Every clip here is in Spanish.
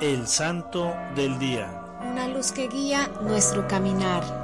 El Santo del Día. Una luz que guía nuestro caminar.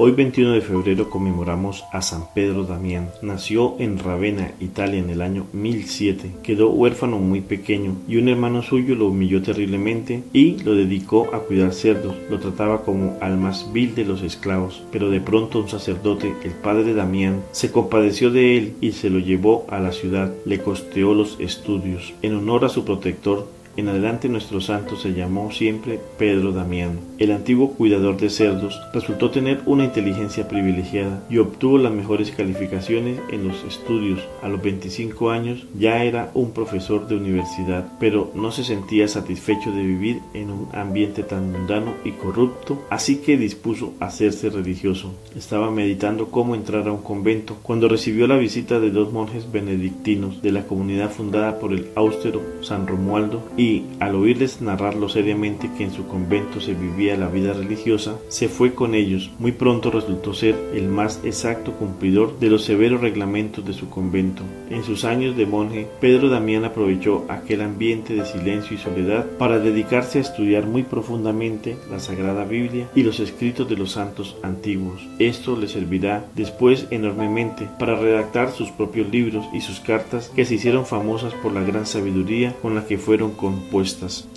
Hoy 21 de febrero conmemoramos a San Pedro Damián. Nació en Ravenna, Italia en el año 1007. Quedó huérfano muy pequeño y un hermano suyo lo humilló terriblemente y lo dedicó a cuidar cerdos. Lo trataba como al más vil de los esclavos. Pero de pronto un sacerdote, el padre Damián, se compadeció de él y se lo llevó a la ciudad. Le costeó los estudios. En honor a su protector, en adelante nuestro santo se llamó siempre Pedro Damián. El antiguo cuidador de cerdos resultó tener una inteligencia privilegiada y obtuvo las mejores calificaciones en los estudios. A los 25 años ya era un profesor de universidad, pero no se sentía satisfecho de vivir en un ambiente tan mundano y corrupto, así que dispuso hacerse religioso. Estaba meditando cómo entrar a un convento cuando recibió la visita de dos monjes benedictinos de la comunidad fundada por el austero San Romualdo y al oírles narrarlo seriamente que en su convento se vivía la vida religiosa, se fue con ellos. Muy pronto resultó ser el más exacto cumplidor de los severos reglamentos de su convento. En sus años de monje, Pedro Damián aprovechó aquel ambiente de silencio y soledad para dedicarse a estudiar muy profundamente la Sagrada Biblia y los escritos de los santos antiguos. Esto le servirá después enormemente para redactar sus propios libros y sus cartas que se hicieron famosas por la gran sabiduría con la que fueron con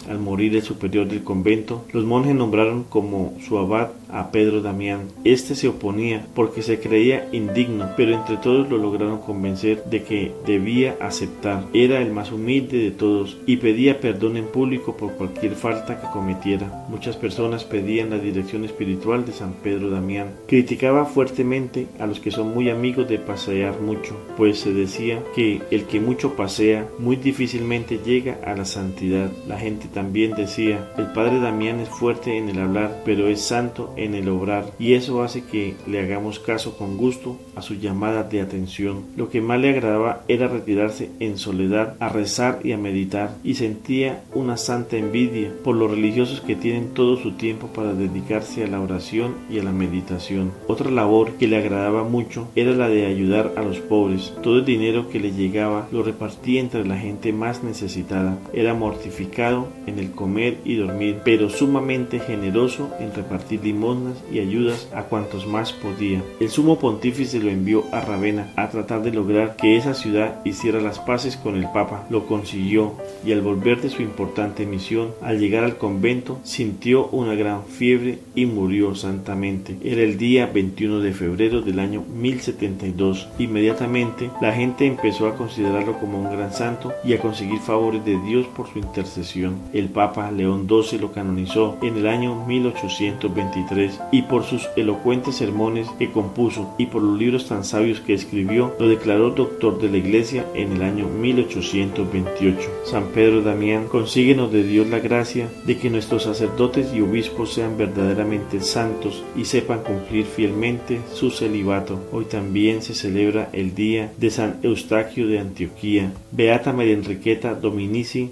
al morir el superior del convento, los monjes nombraron como su abad a Pedro Damián. Este se oponía porque se creía indigno, pero entre todos lo lograron convencer de que debía aceptar. Era el más humilde de todos y pedía perdón en público por cualquier falta que cometiera. Muchas personas pedían la dirección espiritual de San Pedro Damián. Criticaba fuertemente a los que son muy amigos de pasear mucho, pues se decía que el que mucho pasea muy difícilmente llega a la santidad. La gente también decía, el padre Damián es fuerte en el hablar, pero es santo en el obrar y eso hace que le hagamos caso con gusto a su llamada de atención. Lo que más le agradaba era retirarse en soledad a rezar y a meditar y sentía una santa envidia por los religiosos que tienen todo su tiempo para dedicarse a la oración y a la meditación. Otra labor que le agradaba mucho era la de ayudar a los pobres. Todo el dinero que le llegaba lo repartía entre la gente más necesitada. Era mortificado en el comer y dormir, pero sumamente generoso en repartir limón y ayudas a cuantos más podía. El sumo pontífice lo envió a Ravenna a tratar de lograr que esa ciudad hiciera las paces con el Papa. Lo consiguió y al volver de su importante misión, al llegar al convento, sintió una gran fiebre y murió santamente. Era el día 21 de febrero del año 1072. Inmediatamente la gente empezó a considerarlo como un gran santo y a conseguir favores de Dios por su intercesión. El Papa León XII lo canonizó en el año 1823 y por sus elocuentes sermones que compuso y por los libros tan sabios que escribió, lo declaró doctor de la Iglesia en el año 1828. San Pedro Damián, consíguenos de Dios la gracia de que nuestros sacerdotes y obispos sean verdaderamente santos y sepan cumplir fielmente su celibato. Hoy también se celebra el día de San Eustaquio de Antioquía, Beata María Enriqueta Dominici,